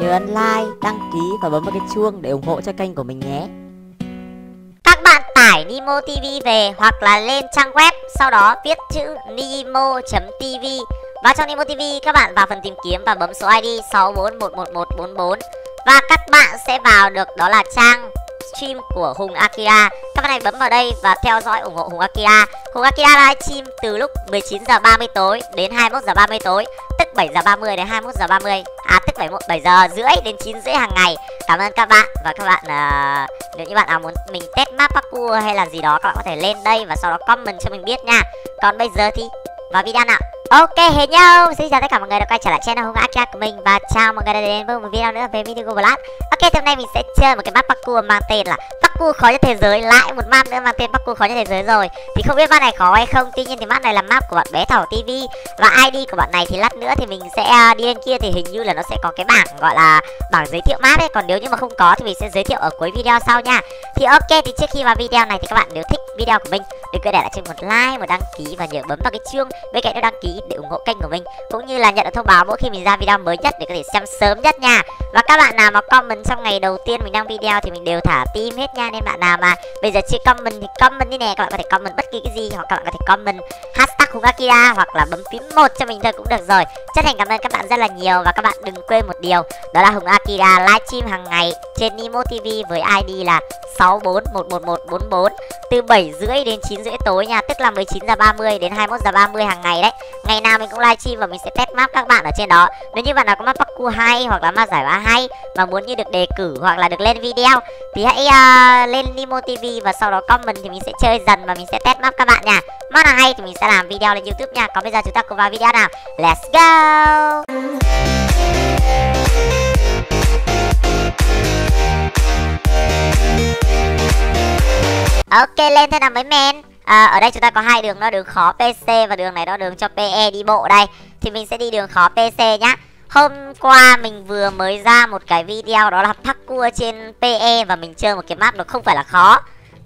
nhớ ấn like, đăng ký và bấm vào cái chuông để ủng hộ cho kênh của mình nhé. Các bạn tải Nimo TV về hoặc là lên trang web, sau đó viết chữ nimo.tv. Và trong Nimo TV các bạn vào phần tìm kiếm và bấm số ID 6411144 và các bạn sẽ vào được đó là trang livestream của Hùng Akira. Các bạn hãy bấm vào đây và theo dõi ủng hộ Hùng Akira. Hùng Akira livestream từ lúc 19 giờ 30 tối đến 21 giờ 30 tối, tức 7 giờ 30 đến 21 giờ 30. À tức 7 7 giờ rưỡi đến 9 rưỡi hàng ngày. Cảm ơn các bạn và các bạn uh, nếu như bạn nào muốn mình test map parkour hay là gì đó các bạn có thể lên đây và sau đó comment cho mình biết nha. Còn bây giờ thì vào video nào. Ok, hẹn nhau. Xin chào tất cả mọi người đã quay trở lại channel Hùng Ác của mình và chào mọi người đã đến với một video nữa về video Blast. Ok, hôm nay mình sẽ chơi một cái map parkour mang tên là parkour khó nhất thế giới, lại một map nữa mang tên parkour khó nhất thế giới rồi. Thì không biết map này khó hay không, tuy nhiên thì map này là map của bạn bé Thỏ TV và ID của bạn này thì lát nữa thì mình sẽ à, đi lên kia thì hình như là nó sẽ có cái bảng gọi là bảng giới thiệu map ấy, còn nếu như mà không có thì mình sẽ giới thiệu ở cuối video sau nha. Thì ok, thì trước khi vào video này thì các bạn nếu thích video của mình đừng quên để lại trên một like, một đăng ký và nhớ bấm vào cái chuông bên cạnh đó đăng ký để ủng hộ kênh của mình, cũng như là nhận được thông báo mỗi khi mình ra video mới nhất để có thể xem sớm nhất nha. Và các bạn nào mà comment trong ngày đầu tiên mình đăng video thì mình đều thả tim hết nha. Nên bạn nào mà bây giờ chưa comment thì comment đi nè. Các bạn có thể comment bất kỳ cái gì hoặc các bạn có thể comment hashtag Hugakira hoặc là bấm phím một cho mình thôi cũng được rồi. Chân thành cảm ơn các bạn rất là nhiều và các bạn đừng quên một điều, đó là Hùng Akira livestream hàng ngày trên Nimo TV với ID là 6411144 từ 7 rưỡi đến 9 rưỡi tối nha. Tức là 19 giờ 30 đến 21 giờ 30 hàng ngày đấy. Ngày nào mình cũng livestream và mình sẽ test map các bạn ở trên đó. Nếu như bạn nào có map parkour hay hoặc là map giải mã hay mà muốn như được đề cử hoặc là được lên video thì hãy uh, lên Nimo TV và sau đó comment thì mình sẽ chơi dần và mình sẽ test map các bạn nha. Map nào hay thì mình sẽ làm video lên YouTube nha. Còn bây giờ chúng ta cùng vào video nào. Let's go! Ok lên thế nào mấy men. À, Ở đây chúng ta có hai đường đó đường khó PC và đường này đó đường cho PE đi bộ đây. Thì mình sẽ đi đường khó PC nhá. Hôm qua mình vừa mới ra một cái video đó là thắc cua trên PE và mình chơi một cái map nó không phải là khó.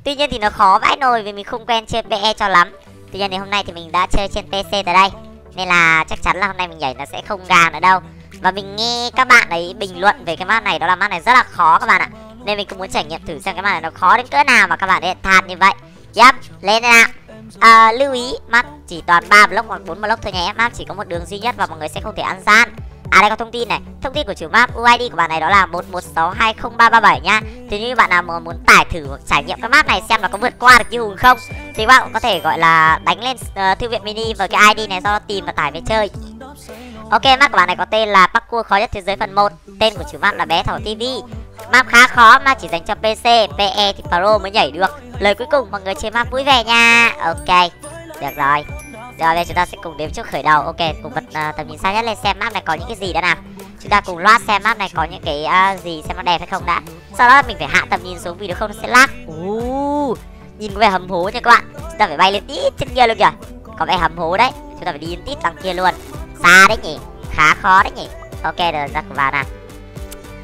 Tuy nhiên thì nó khó vãi nồi vì mình không quen chơi PE cho lắm. Tuy nhiên thì hôm nay thì mình đã chơi trên PC từ đây. Nên là chắc chắn là hôm nay mình nhảy nó sẽ không gà nữa đâu. Và mình nghe các bạn ấy bình luận về cái map này đó là map này rất là khó các bạn ạ. Nên mình cũng muốn trải nghiệm thử xem cái map này nó khó đến cỡ nào mà các bạn ấy than như vậy. Yep, lên đây nào. À, Lưu ý, map chỉ toàn 3 block hoặc 4 block thôi nhé. Map chỉ có một đường duy nhất và mọi người sẽ không thể ăn gian. À đây có thông tin này. Thông tin của chủ map UID của bạn này đó là 11620337 nhá. Thì như bạn nào mà muốn tải thử hoặc trải nghiệm cái map này xem là có vượt qua được như Hùng không Thì bạn cũng có thể gọi là đánh lên uh, thư viện mini với cái ID này sau đó tìm và tải về chơi. Ok, map của bạn này có tên là Parkour khó nhất thế giới phần 1 Tên của chủ map là bé thỏ TV Map khá khó mà chỉ dành cho PC PE thì Pro mới nhảy được. Lời cuối cùng mọi người chơi map vui vẻ nha. Ok, được rồi. Rồi bây chúng ta sẽ cùng đếm trước khởi đầu. Ok, cùng bật uh, tầm nhìn xa nhất lên xem map này có những cái gì đã nào. Chúng ta cùng loát xem map này có những cái uh, gì xem nó đẹp hay không đã. Sau đó mình phải hạ tầm nhìn xuống vì nếu không nó sẽ lag. Uh, Nhìn có vẻ hầm hố nha các bạn. Chúng ta phải bay lên tít trên kia luôn kìa. Có vẻ hầm hố đấy. Chúng ta phải đi lên tít đằng kia luôn. Xa đấy nhỉ. Khá khó đấy nhỉ. Ok, rồi ra vào nào.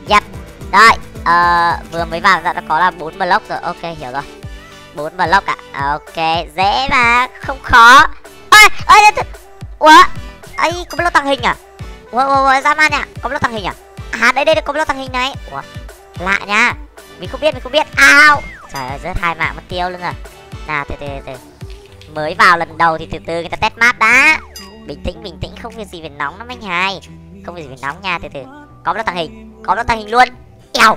Yep. Rồi, uh, vừa mới vào đã có là bốn block rồi. Ok, hiểu rồi. Bốn block ạ. À. Ok, dễ mà, không khó ơi ôi, Ủa, ấy có block tăng hình à? Ủa, ủa, ủa, ra man nhỉ? Có block tăng hình à? À, đây, đây, có block tăng hình này. Ủa, lạ nha Mình không biết, mình không biết. Ao! Trời ơi, rớt hai mạng mất tiêu luôn rồi. Nào, từ từ, từ Mới vào lần đầu thì từ từ người ta test map đã. Bình tĩnh, bình tĩnh, không việc gì phải nóng lắm anh hai. Không việc gì phải nóng nha, từ từ. Có block tăng hình, có block tăng hình luôn. Eo!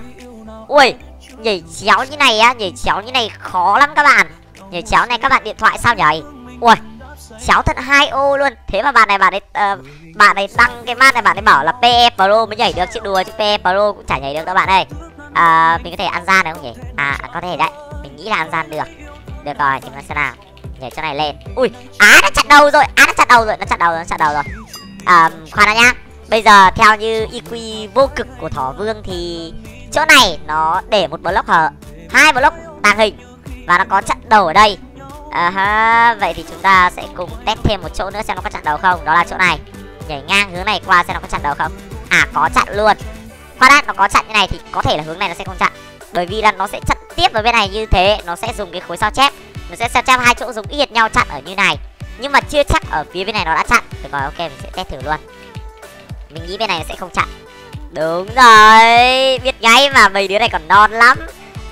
Ui Nhảy chéo như này á Nhảy chéo như này khó lắm các bạn. Nhảy chéo này các bạn điện thoại sao nhảy Ui cháu thật hai ô luôn. Thế mà bạn này bạn ấy uh, Bạn này tăng cái mát này bạn ấy bảo là PE Pro mới nhảy được. Chứ đùa chứ PE Pro cũng chả nhảy được đâu bạn ơi. À, Mình có thể ăn gian được không nhỉ? À, à có thể đấy. Mình nghĩ là ăn gian được. Được rồi chúng ta sẽ nào Nhảy cho này lên. Ui Á nó chặt đầu rồi. Á nó chặt đầu rồi. Nó chặt đầu rồi Nó chặt đầu rồi. À, Khoan đã nhá. Bây giờ theo như IQ vô cực của Thỏ Vương thì chỗ này nó để một block hở. Hai block tàng hình. Và nó có chặn đầu ở đây à, ha, vậy thì chúng ta sẽ cùng test thêm một chỗ nữa xem nó có chặn đầu không. Đó là chỗ này. Nhảy ngang hướng này qua xem nó có chặn đầu không. À có chặn luôn. Khoan đã nó có chặn như này thì có thể là hướng này nó sẽ không chặn. Bởi vì là nó sẽ chặn tiếp vào bên này như thế nó sẽ dùng cái khối sao chép. Nó sẽ sao chép hai chỗ giống y hệt nhau chặn ở như này. Nhưng mà chưa chắc ở phía bên này nó đã chặn. Được rồi ok mình sẽ test thử luôn. Mình nghĩ bên này nó sẽ không chặn. Đúng rồi Biết ngay mà mấy đứa này còn non lắm.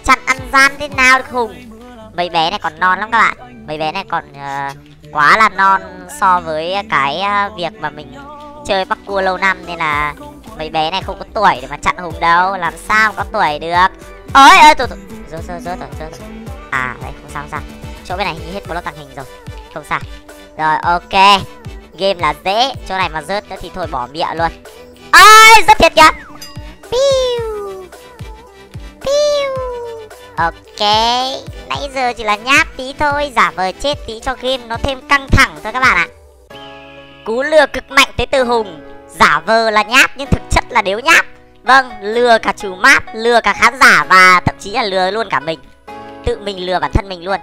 Chặn ăn gian thế nào được Hùng? Mấy bé này còn non lắm các bạn. Mấy bé này còn uh, quá là non so với cái uh, việc mà mình chơi bắc cua lâu năm Nên là mấy bé này không có tuổi để mà chặn Hùng đâu. Làm sao có tuổi được? Ôi ơi tụi tụi rớt rớt rớt rồi rớt rồi. À đấy không sao không sao. Chỗ bên này hình như hết block tàng hình rồi. Không sao. Rồi ok. Game là dễ. Chỗ này mà rớt nữa thì thôi bỏ mịa luôn. Ơi rớt thiệt kìa. Piu. Piu. Ok. Nãy giờ chỉ là nháp tí thôi Giả vờ chết tí cho game nó thêm căng thẳng thôi các bạn ạ. Cú lừa cực mạnh tới từ Hùng Giả vờ là nháp nhưng thực chất là đếu nháp. Vâng, lừa cả chủ map, lừa cả khán giả và thậm chí là lừa luôn cả mình. Tự mình lừa bản thân mình luôn.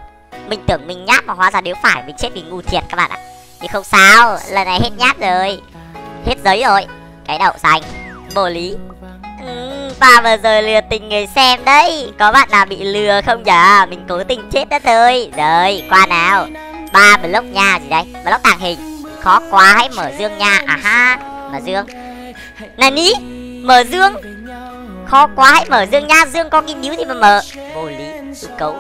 Mình tưởng mình nháp mà hóa ra đếu phải mình chết vì ngu thiệt các bạn ạ. Nhưng không sao, lần này hết nháp rồi. Hết giấy rồi. Cái đậu xanh Vô lý. Ừ, và vừa rồi lừa tình người xem đấy. Có bạn nào bị lừa không nhở? Mình cố tình chết đó thôi. Rồi, qua nào. Ba block nha gì đấy, Block tàng hình. Khó quá hãy mở dương nha. À ha Mở dương. Này ní Mở dương. Khó quá hãy mở dương nha. Dương có kinh níu thì mà mở? Vô lý Tự cấu.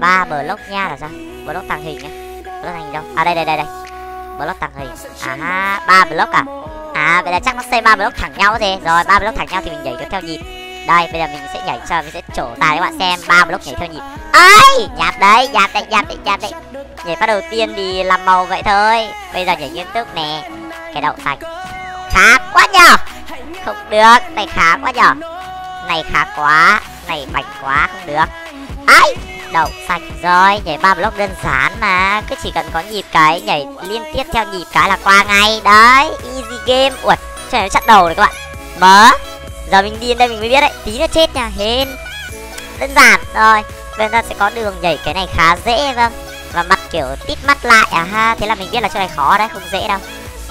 Ba block nha là sao? Block tàng hình nhá. Block tàng hình đâu? À đây đây đây đây. Block tàng hình. À ha ba block à? À vậy là chắc nó xây ba block thẳng nhau thế. Rồi ba block thẳng nhau thì mình nhảy được theo nhịp. Đây, bây giờ mình sẽ nhảy cho mình sẽ trổ tài các bạn xem. Ba block nhảy theo nhịp. Ấy nhạt đấy nhạt đấy nhạt đấy nhạt đấy. Nhảy phát đầu tiên thì làm màu vậy thôi. Bây giờ nhảy nghiêm túc nè. Cái đậu sạch. Khá quá nhở không được, này khá quá nhở này khá quá, này bạch quá, không được. Ấy đậu sạch rồi, nhảy ba block đơn giản mà. Cứ chỉ cần có nhịp cái, nhảy liên tiếp theo nhịp cái là qua ngay. Đấy, easy game. Ui trời nó chặn đầu rồi các bạn. Mở giờ mình đi đây mình mới biết đấy, tí nữa chết nha, hên. Đơn giản, rồi. Bây giờ sẽ có đường nhảy cái này khá dễ vâng. Và mặt kiểu tít mắt lại à ha, thế là mình biết là chỗ này khó đấy, không dễ đâu.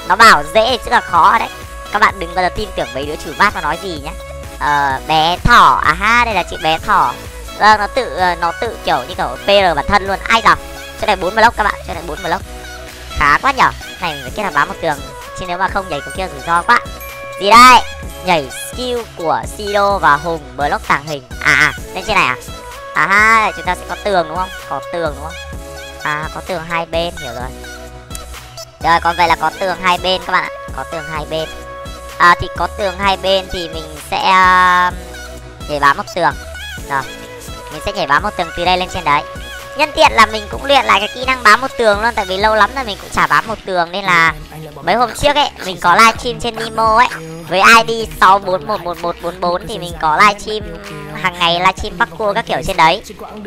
Nó bảo dễ chứ là khó đấy. Các bạn đừng bao giờ tin tưởng mấy đứa chủ bát nó nói gì nhá. Ờ bé thỏ à ha, đây là chị bé thỏ. Vâng nó tự ờ, nó tự kiểu như kiểu pr bản thân luôn. Ai dòng chỗ này bốn block các bạn, chỗ này bốn block. Khá quá nhở. Này, mình phải kết hợp bám một tường, chứ nếu mà không nhảy cũng kia rủi ro quá gì đây nhảy skill của siro và hùng block tàng hình. À à lên trên này à? À ha chúng ta sẽ có tường đúng không? Có tường đúng không? À có tường hai bên hiểu rồi. Rồi còn vậy là có tường hai bên các bạn ạ. Có tường hai bên. À thì có tường hai bên thì mình sẽ uh, nhảy bám một tường. Rồi mình sẽ nhảy bám một tường từ đây lên trên đấy nhân tiện là mình cũng luyện lại cái kỹ năng bám một tường luôn, tại vì lâu lắm rồi mình cũng chả bám một tường, nên là mấy hôm trước ấy, mình có livestream trên Nemo ấy, với ID sáu bốn một một một bốn bốn thì mình có livestream, hàng ngày livestream parkour các kiểu trên đấy.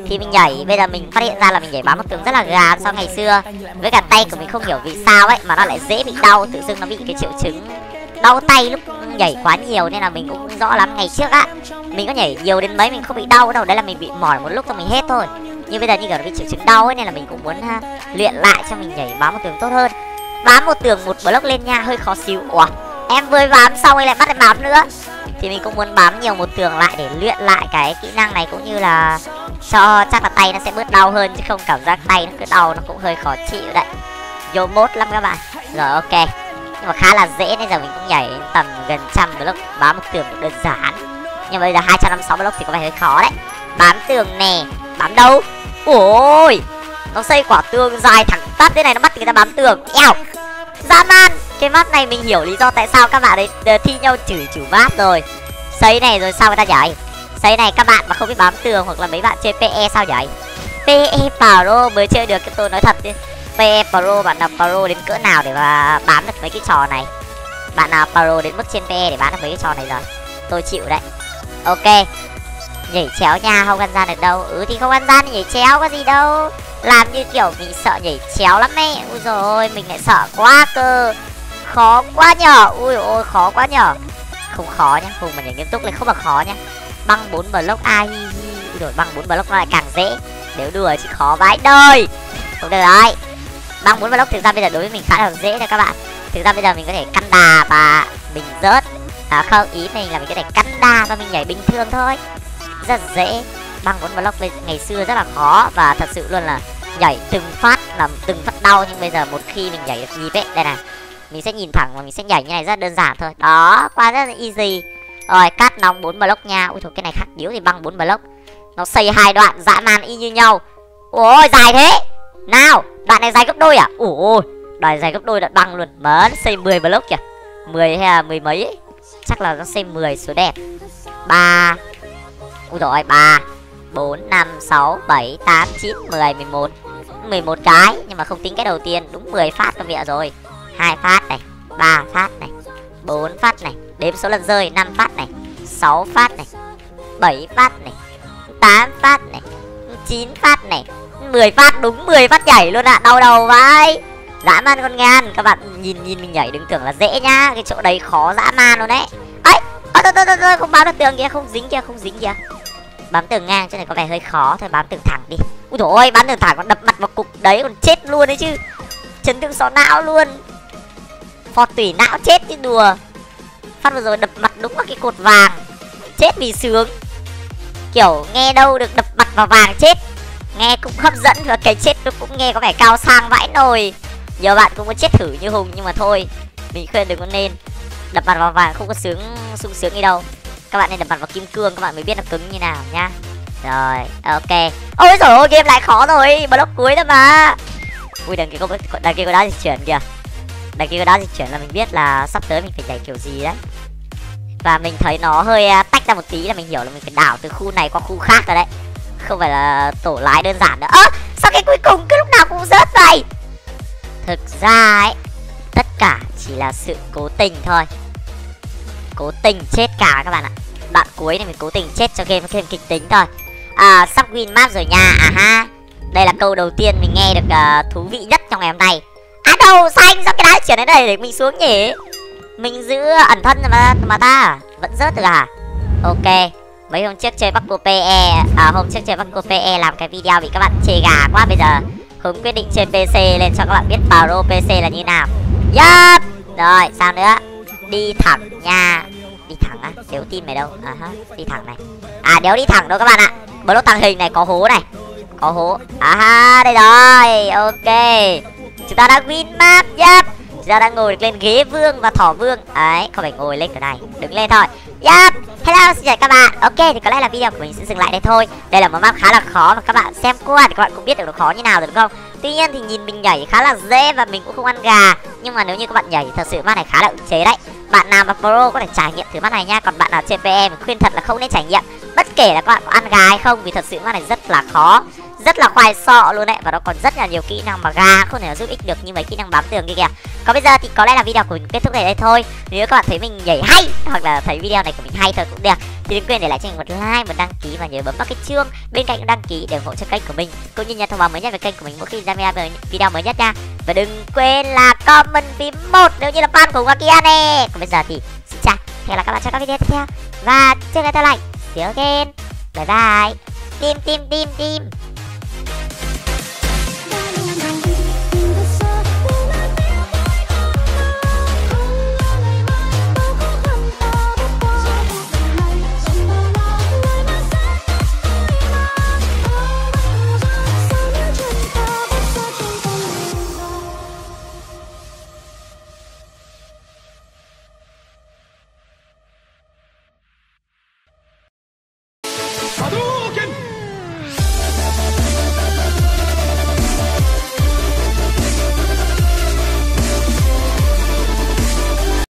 Thì mình nhảy, bây giờ mình phát hiện ra là mình nhảy bám một tường rất là gà so ngày xưa. Với cả tay của mình không hiểu vì sao ấy, mà nó lại dễ bị đau, tự dưng nó bị cái triệu chứng đau tay lúc nhảy quá nhiều, nên là mình cũng không rõ lắm. Ngày trước á, mình có nhảy nhiều đến mấy mình không bị đau đâu, đấy là mình bị mỏi một lúc rồi mình hết thôi nhưng bây giờ như kiểu bị triệu chứng đau ấy nên là mình cũng muốn ha, luyện lại cho mình nhảy bám một tường tốt hơn. Bám một tường một block lên nha hơi khó xíu. Ủa em vừa bám xong rồi lại bắt em bám nữa. Thì mình cũng muốn bám nhiều một tường lại để luyện lại cái kỹ năng này cũng như là cho chắc là tay nó sẽ bớt đau hơn chứ không cảm giác tay nó cứ đau nó cũng hơi khó chịu đấy. Vô mốt lắm các bạn. Rồi ok. Nhưng mà khá là dễ nên giờ mình cũng nhảy tầm gần trăm block bám một tường đơn giản. Nhưng mà bây giờ hai trăm năm sáu block thì có vẻ hơi khó đấy. Bám tường nè bám đâu? Ôi, nó xây quả tường dài thẳng tắt thế này nó bắt người ta bám tường. Eo, dã man. Cái mắt này mình hiểu lý do tại sao các bạn ấy ờ, thi nhau chửi chủ map rồi. Xây này rồi sao người ta nhảy? Xây này các bạn mà không biết bám tường hoặc là mấy bạn chơi pe sao nhảy? Pe pro mới chơi được cái tôi nói thật chứ pe pro, bạn nào pro đến cỡ nào để mà bám được mấy cái trò này? Bạn nào pro đến mức trên pe để bán được mấy cái trò này rồi? Tôi chịu đấy. Ok nhảy chéo nha, không ăn gian được đâu. Ừ thì không ăn gian thì nhảy chéo, có gì đâu. Làm như kiểu mình sợ nhảy chéo lắm ấy. Ui rồi mình lại sợ quá cơ. Khó quá nhở. Ui ôi, khó quá nhở. Không khó nhá hùng mà nhảy nghiêm túc lên không mà khó nhá. Băng bốn block ai hi hi. Rồi băng bốn block nó lại càng dễ. Nếu đùa chứ khó vãi đời. Không được rồi băng bốn block thực ra bây giờ đối với mình khá là dễ thôi các bạn. Thực ra bây giờ mình có thể căn đà và mình rớt. À không, ý mình là mình có thể căn đà và mình nhảy bình thường thôi rất dễ. Băng bốn block lên, ngày xưa rất là khó và thật sự luôn là nhảy từng phát làm từng phát đau, nhưng bây giờ một khi mình nhảy được nhịp ấy, đây này, mình sẽ nhìn thẳng và mình sẽ nhảy như này rất đơn giản thôi. Đó, qua rất là easy. Rồi, cắt nóng bốn block nha. Ui thôi cái này khác điếu thì băng bốn block. Nó xây hai đoạn dã man y như nhau. Ôi, dài thế. Nào, đoạn này dài gấp đôi à? Ủa đoạn dài gấp đôi đoạn băng luôn. Mớ nó xây 10 block kìa. 10 hay là mười mấy ấy. chắc là nó xây 10 số đẹp. Ba ui rồi ba, bốn, năm, sáu, bảy, tám, chín, mười mười một. 11 cái, nhưng mà không tính cái đầu tiên. Đúng 10 phát con mẹ rồi. Hai phát này 3 phát này 4 phát này, đếm số lần rơi 5 phát này 6 phát này 7 phát này 8 phát này 9 phát này. 10 phát, đúng 10 phát nhảy luôn ạ. À. đau đầu vãi. Dã man con ngan. Các bạn nhìn nhìn mình nhảy đừng tưởng là dễ nhá. Cái chỗ đấy khó dã man luôn đấy. Ấy thôi thôi thôi thôi, không báo được tường kia không dính kia không dính kia bám tường ngang chỗ này có vẻ hơi khó. Thôi bám tường thẳng đi. Ui dồi ôi, bám tường thẳng còn đập mặt vào cục đấy còn chết luôn đấy chứ. Chấn thương sọ não luôn. Phọt tủy não chết chứ đùa. Phát vừa rồi đập mặt đúng vào cái cột vàng. Chết vì sướng. Kiểu nghe đâu được đập mặt vào vàng chết. Nghe cũng hấp dẫn và cái chết nó cũng nghe có vẻ cao sang vãi nồi. Nhiều bạn cũng có chết thử như hùng, nhưng mà thôi, mình khuyên đừng có nên đập mặt vào vàng, không có sướng, sung sướng gì đâu các bạn nên đập mặt vào kim cương, các bạn mới biết nó cứng như nào nhá. Rồi, ok. Ôi rồi ôi game lại khó rồi. Block cuối thôi mà. Ui, đằng kia có đằng kia có đá di chuyển kìa. Đằng kia có đá di chuyển là mình biết là sắp tới mình phải nhảy kiểu gì đấy. Và mình thấy nó hơi à, tách ra một tí là mình hiểu là mình phải đảo từ khu này qua khu khác rồi đấy. Không phải là tổ lái đơn giản nữa. Ơ, sao cái cuối cùng cứ lúc nào cũng rớt vậy? Thực ra ấy, tất cả chỉ là sự cố tình thôi cố tình chết cả các bạn ạ. Đoạn cuối này mình cố tình chết cho game thêm kịch tính thôi. À sắp win map rồi nha. À ha. Đây là câu đầu tiên mình nghe được uh, thú vị nhất trong ngày hôm nay. À đâu xanh sao cái đá chuyển đến đây để mình xuống nhỉ? Mình giữ ẩn thân mà mà ta à? vẫn rớt được à? Ok. Mấy hôm trước chơi Paco PE à hôm trước chơi Paco PE làm cái video bị các bạn chê gà quá bây giờ hướng quyết định chơi PC lên cho các bạn biết Pro PC là như nào. Yup. Rồi sao nữa? Đi thẳng nha. Đi thẳng á Đéo tin mày đâu. À, ha. Đi thẳng này. À đéo đi thẳng đâu các bạn ạ. Block tàng hình này có hố này. Có hố. À ha đây rồi. Ok. Chúng ta đã win map yep Chúng ta đang ngồi lên ghế vương và thỏ vương. Ấy không phải ngồi lên cái này. Đứng lên thôi. Yep. Hello xin chào các bạn. Ok thì có lẽ là video của mình sẽ dừng lại đây thôi. Đây là một map khá là khó và các bạn xem qua thì các bạn cũng biết được nó khó như nào rồi đúng không? Tuy nhiên thì nhìn mình nhảy khá là dễ và mình cũng không ăn gà. Nhưng mà nếu như các bạn nhảy thì thật sự map này khá là ức chế đấy. Bạn nào mà pro có thể trải nghiệm thử mắt này nha. Còn bạn nào trên pm khuyên thật là không nên trải nghiệm. Bất kể là các bạn có ăn gà hay không, Vì thật sự map này rất là khó, rất là khoai sọ luôn đấy. Và nó còn rất là nhiều kỹ năng mà gà không thể nào giúp ích được như mấy kỹ năng bám tường kia kìa. Còn bây giờ thì có lẽ là video của mình kết thúc tại đây thôi. Nếu các bạn thấy mình nhảy hay, hoặc là thấy video này của mình hay thôi cũng được, thì đừng quên để lại cho mình một like, một đăng ký và nhớ bấm vào cái chuông bên cạnh đăng ký để ủng hộ cho kênh của mình, cũng như nhận thông báo mới nhất về kênh của mình mỗi khi ra video mới nhất nha. Và đừng quên là comment phím một, nếu như là fan của kia nè. Còn bây giờ thì xin chào, hẹn là các bạn trong các video tiếp theo. Và chưa nghe tôi like see you again. Bye bye tim tim tim tim